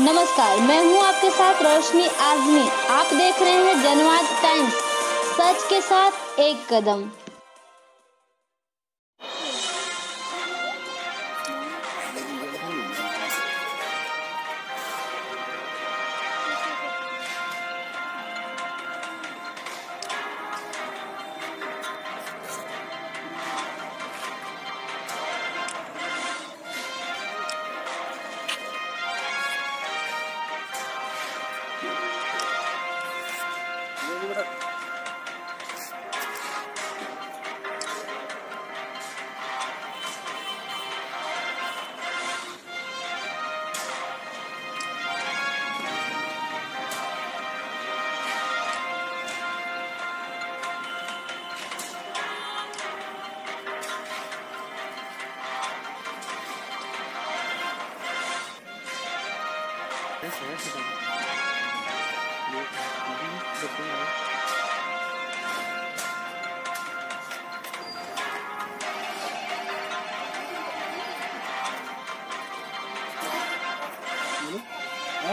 नमस्कार, मैं हूँ आपके साथ रोशनी आजमी। आप देख रहे हैं जनवाद टाइम्स। सच के साथ एक कदम। Gracias. हाँ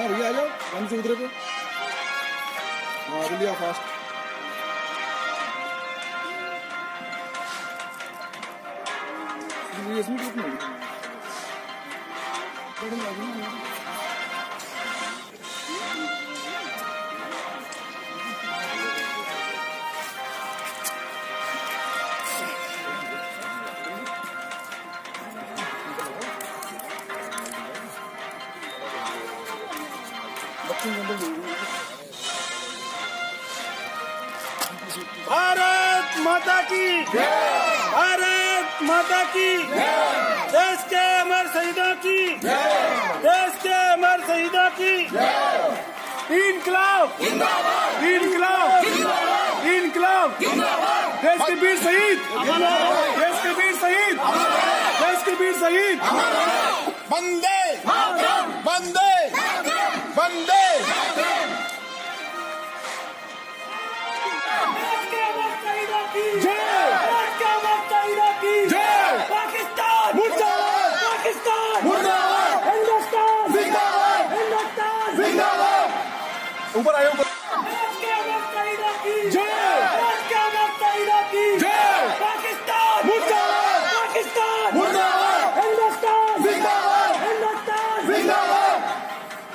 भैया आ जाओ। से उतरे पे। हाँ जल्दी आओ फास्ट इसमें कितना भारत माता की भारत माता की देश के अमर शहीदों की देश के अमर शहीदों की इनकलाब। इनकलाब। इनकलाब। देश के वीर शहीद। देश के वीर शहीद। देश के वीर शहीद। वंदे वंदे वंदे पाकिस्तान मुर्दाबाद पाकिस्तान मुर्दाबाद हिंदुस्तान जिंदाबाद हिंदुस्तान जिंदाबाद ऊपर आयो